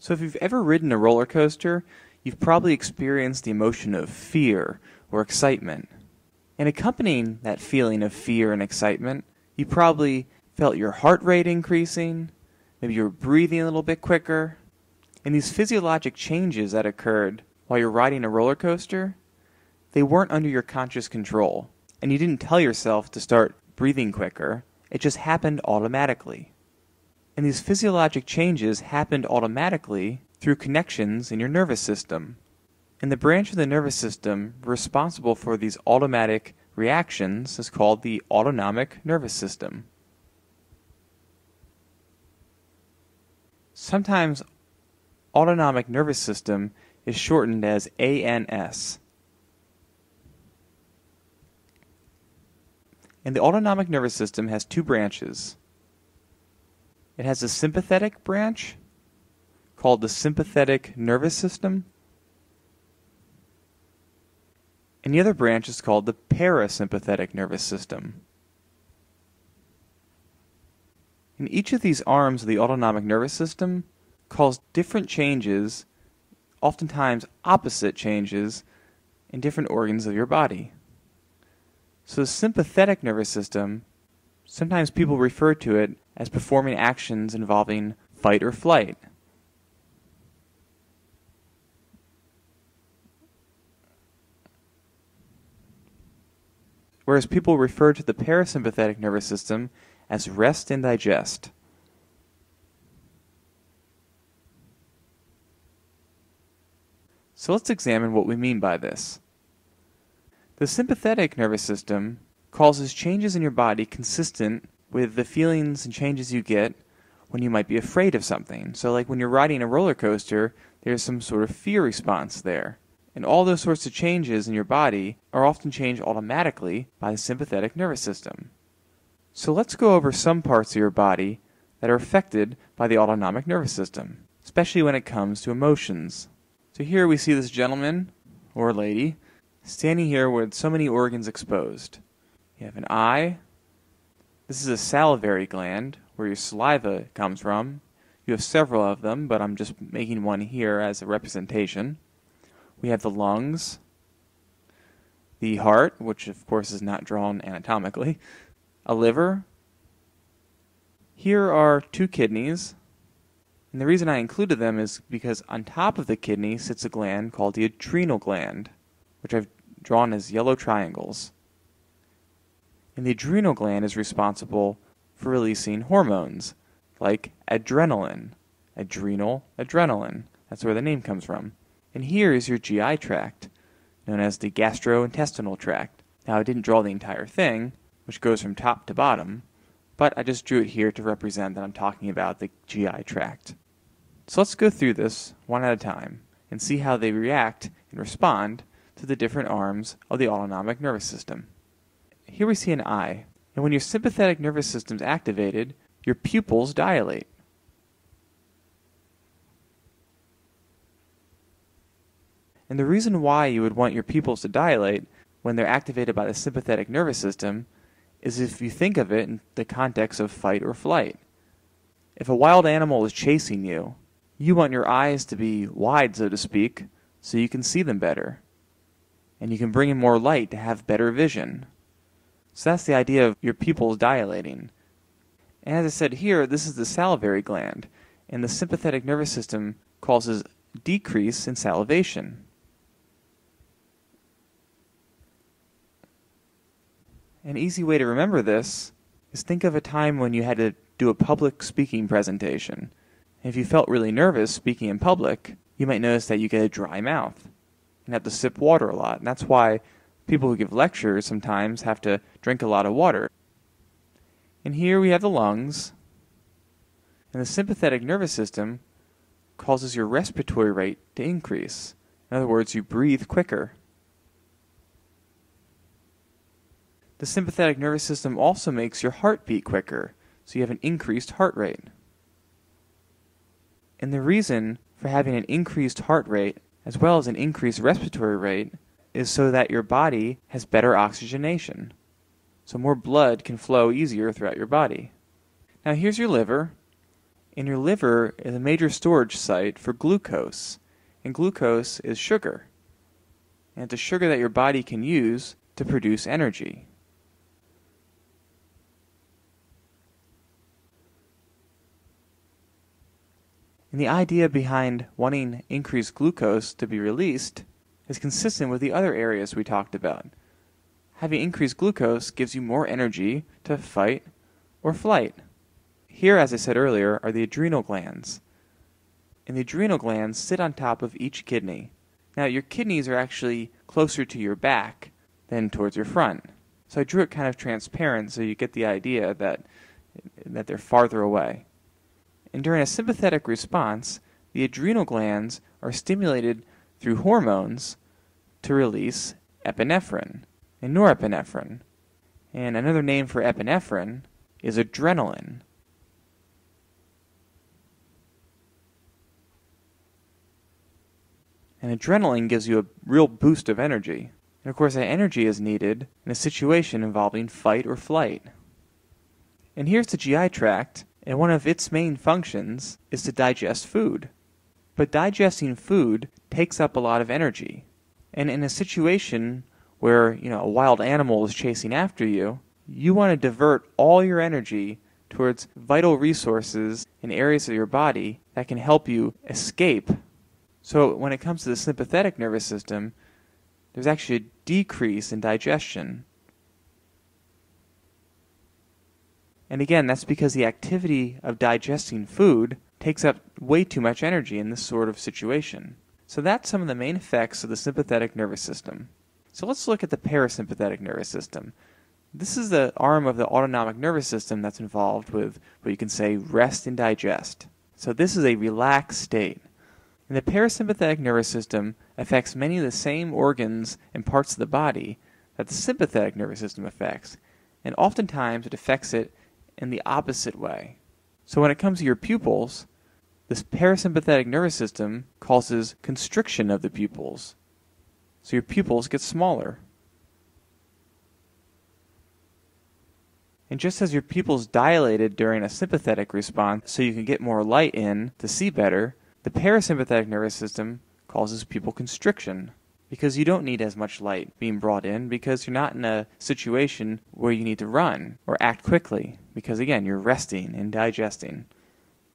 So, if you've ever ridden a roller coaster, you've probably experienced the emotion of fear or excitement. And accompanying that feeling of fear and excitement, you probably felt your heart rate increasing, maybe you were breathing a little bit quicker. And these physiologic changes that occurred while you're riding a roller coaster, they weren't under your conscious control. And you didn't tell yourself to start breathing quicker, it just happened automatically. And these physiologic changes happened automatically through connections in your nervous system. And the branch of the nervous system responsible for these automatic reactions is called the autonomic nervous system. Sometimes autonomic nervous system is shortened as ANS. And the autonomic nervous system has two branches. It has a sympathetic branch called the sympathetic nervous system. And the other branch is called the parasympathetic nervous system. And each of these arms of the autonomic nervous system cause different changes, oftentimes opposite changes, in different organs of your body. So the sympathetic nervous system, sometimes people refer to it as performing actions involving fight or flight. Whereas people refer to the parasympathetic nervous system as rest and digest. So let's examine what we mean by this. The sympathetic nervous system causes changes in your body consistent with the feelings and changes you get when you might be afraid of something. So, like when you're riding a roller coaster, there's some sort of fear response there. And all those sorts of changes in your body are often changed automatically by the sympathetic nervous system. So, let's go over some parts of your body that are affected by the autonomic nervous system, especially when it comes to emotions. So, here we see this gentleman or lady standing here with so many organs exposed. You have an eye. This is a salivary gland where your saliva comes from. You have several of them, but I'm just making one here as a representation. We have the lungs, the heart, which of course is not drawn anatomically, a liver. Here are two kidneys. And the reason I included them is because on top of the kidney sits a gland called the adrenal gland which I've drawn as yellow triangles. And the adrenal gland is responsible for releasing hormones like adrenaline. Adrenal, adrenaline. That's where the name comes from. And here is your GI tract, known as the gastrointestinal tract. Now, I didn't draw the entire thing, which goes from top to bottom, but I just drew it here to represent that I'm talking about the GI tract. So let's go through this one at a time and see how they react and respond to the different arms of the autonomic nervous system. Here we see an eye, and when your sympathetic nervous system is activated, your pupils dilate. And the reason why you would want your pupils to dilate when they're activated by the sympathetic nervous system is if you think of it in the context of fight or flight. If a wild animal is chasing you, you want your eyes to be wide, so to speak, so you can see them better and you can bring in more light to have better vision. So that's the idea of your pupils dilating. And as I said here, this is the salivary gland, and the sympathetic nervous system causes decrease in salivation. An easy way to remember this is think of a time when you had to do a public speaking presentation. if you felt really nervous speaking in public, you might notice that you get a dry mouth and have to sip water a lot. And that's why people who give lectures sometimes have to drink a lot of water. And here we have the lungs. And the sympathetic nervous system causes your respiratory rate to increase. In other words, you breathe quicker. The sympathetic nervous system also makes your heart beat quicker, so you have an increased heart rate. And the reason for having an increased heart rate as well as an increased respiratory rate, is so that your body has better oxygenation. So more blood can flow easier throughout your body. Now here's your liver, And your liver is a major storage site for glucose, and glucose is sugar. And it's a sugar that your body can use to produce energy. And the idea behind wanting increased glucose to be released is consistent with the other areas we talked about. Having increased glucose gives you more energy to fight or flight. Here, as I said earlier, are the adrenal glands. And the adrenal glands sit on top of each kidney. Now, your kidneys are actually closer to your back than towards your front. So I drew it kind of transparent so you get the idea that, that they're farther away. And during a sympathetic response, the adrenal glands are stimulated through hormones to release epinephrine and norepinephrine. And another name for epinephrine is adrenaline. And adrenaline gives you a real boost of energy. And of course, that energy is needed in a situation involving fight or flight. And here's the GI tract, and one of its main functions is to digest food. But digesting food takes up a lot of energy. And in a situation where, you know, a wild animal is chasing after you, you want to divert all your energy towards vital resources in areas of your body that can help you escape. So when it comes to the sympathetic nervous system, there's actually a decrease in digestion. And again, that's because the activity of digesting food takes up way too much energy in this sort of situation. So that's some of the main effects of the sympathetic nervous system. So let's look at the parasympathetic nervous system. This is the arm of the autonomic nervous system that's involved with what you can say rest and digest. So this is a relaxed state. And the parasympathetic nervous system affects many of the same organs and parts of the body that the sympathetic nervous system affects, and oftentimes it affects it in the opposite way. So when it comes to your pupils, this parasympathetic nervous system causes constriction of the pupils. So your pupils get smaller. And just as your pupils dilated during a sympathetic response so you can get more light in to see better, the parasympathetic nervous system causes pupil constriction because you don't need as much light being brought in because you're not in a situation where you need to run or act quickly because again you're resting and digesting.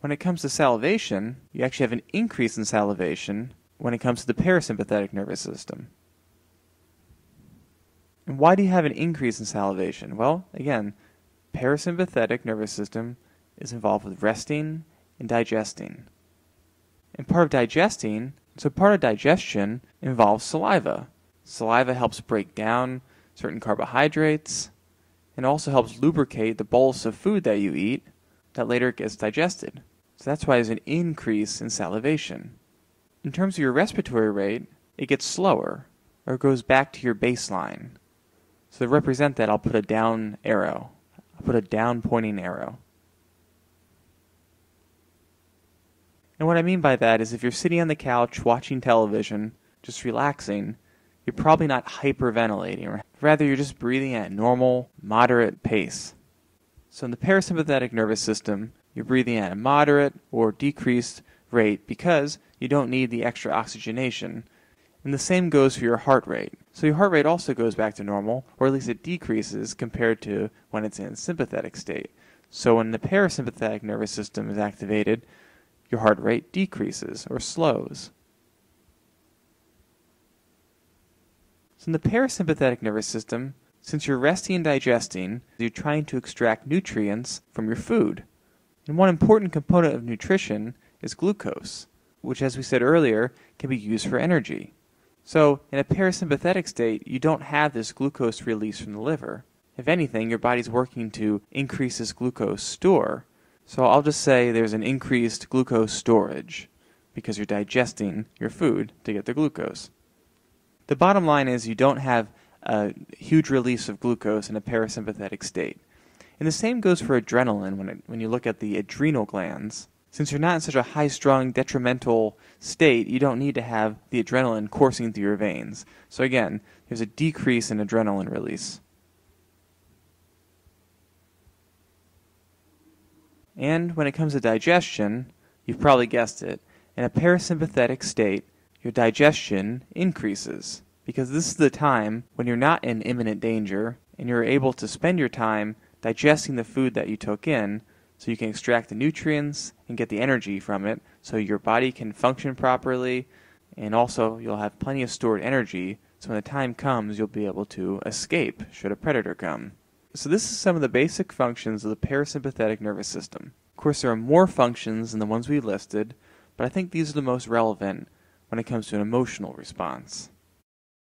When it comes to salivation, you actually have an increase in salivation when it comes to the parasympathetic nervous system. And why do you have an increase in salivation? Well, again, parasympathetic nervous system is involved with resting and digesting. And part of digesting, so part of digestion involves saliva. Saliva helps break down certain carbohydrates and also helps lubricate the bolus of food that you eat that later gets digested. So that's why there's an increase in salivation. In terms of your respiratory rate, it gets slower or goes back to your baseline. So to represent that, I'll put a down arrow. I'll put a down pointing arrow. And what I mean by that is if you're sitting on the couch watching television, just relaxing, you're probably not hyperventilating. Rather, you're just breathing at normal, moderate pace. So in the parasympathetic nervous system, you're breathing at a moderate or decreased rate because you don't need the extra oxygenation. And the same goes for your heart rate. So your heart rate also goes back to normal, or at least it decreases compared to when it's in sympathetic state. So when the parasympathetic nervous system is activated, your heart rate decreases or slows. So in the parasympathetic nervous system, since you're resting and digesting, you're trying to extract nutrients from your food. And one important component of nutrition is glucose, which as we said earlier, can be used for energy. So, in a parasympathetic state, you don't have this glucose release from the liver. If anything, your body's working to increase this glucose store. So I'll just say there's an increased glucose storage because you're digesting your food to get the glucose. The bottom line is you don't have a huge release of glucose in a parasympathetic state. And the same goes for adrenaline when, it, when you look at the adrenal glands. Since you're not in such a high strung, detrimental state, you don't need to have the adrenaline coursing through your veins. So, again, there's a decrease in adrenaline release. And when it comes to digestion, you've probably guessed it, in a parasympathetic state, your digestion increases because this is the time when you're not in imminent danger and you're able to spend your time digesting the food that you took in so you can extract the nutrients and get the energy from it so your body can function properly and also you'll have plenty of stored energy so when the time comes you'll be able to escape should a predator come. So this is some of the basic functions of the parasympathetic nervous system. Of course there are more functions than the ones we listed, but I think these are the most relevant when it comes to an emotional response.